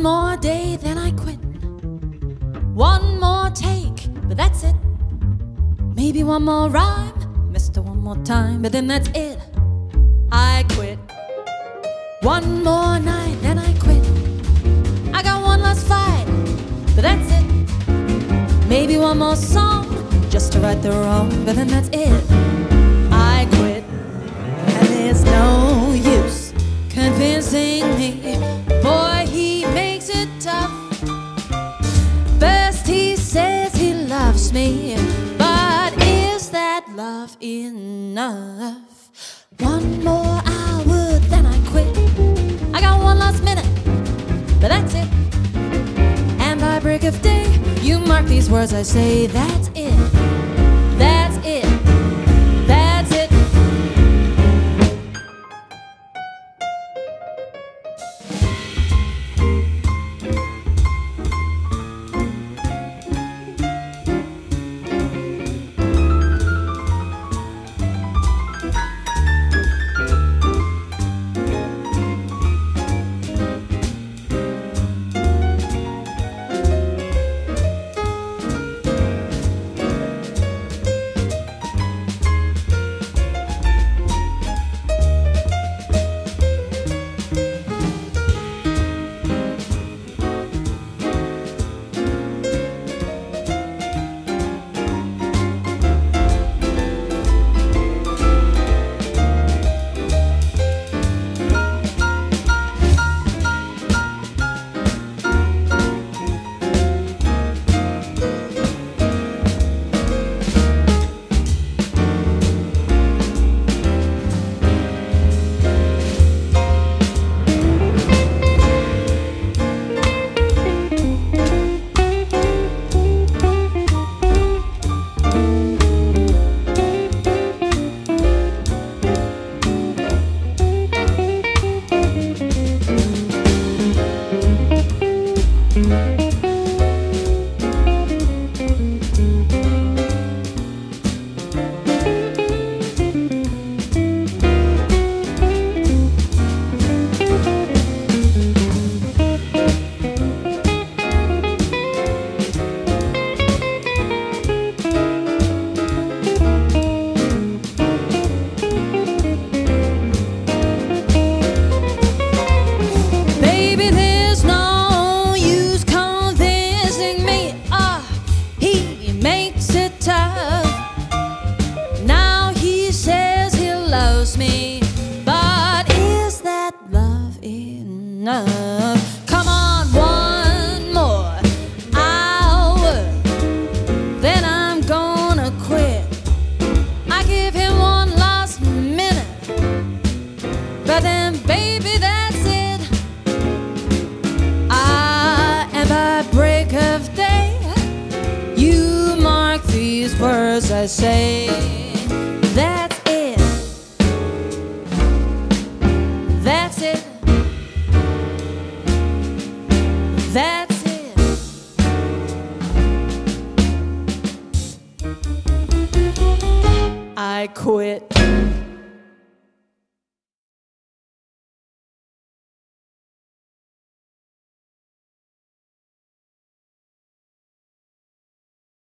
One more day, then I quit. One more take, but that's it. Maybe one more rhyme, Mister, one more time, but then that's it. I quit. One more night, then I quit. I got one last fight, but that's it. Maybe one more song, just to right the wrong, but then that's it. Enough? One more hour, then I quit. I got one last minute, but that's it. And by break of day, you mark these words I say, that's it. Enough? Come on, one more hour, then I'm gonna quit. I give him one last minute, but then, baby, that's it. I and by break of day, you mark these words I say. That's it. I quit.